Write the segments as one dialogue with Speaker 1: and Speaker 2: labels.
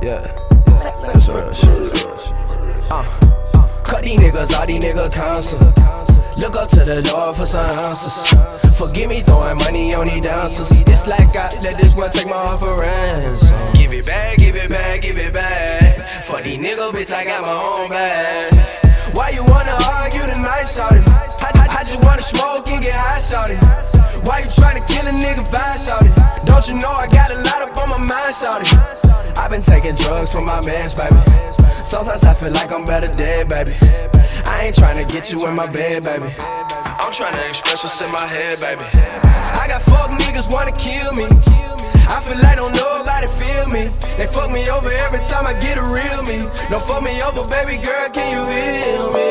Speaker 1: Yeah, that's real shit. Uh, cut these niggas, all these niggas counsel. Look up to the Lord for some answers. Forgive me throwing money on these dancers. It's like I let this one take my heart for ransom. Give it back, give it back, give it back. For these niggas, bitch, I got my own bag. Why you wanna argue tonight, shawty? I, I, I just wanna smoke and get high, shawty. Why you tryna kill a nigga vibe, shawty? Don't you know I got a lot up on shawty? I've been taking drugs for my mans, baby. Sometimes I feel like I'm better dead, baby. I ain't tryna get you in my bed, baby. I'm tryna express what's in my head, baby. I got fuck niggas wanna kill me. I feel like don't nobody feel me. They fuck me over every time I get a real me. Don't fuck me over, baby girl, can you heal me?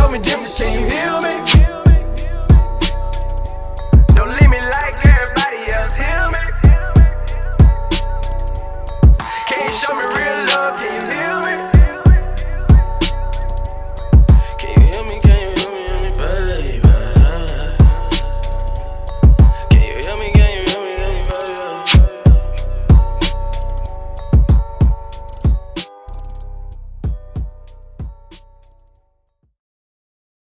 Speaker 1: Show me different, can you heal me?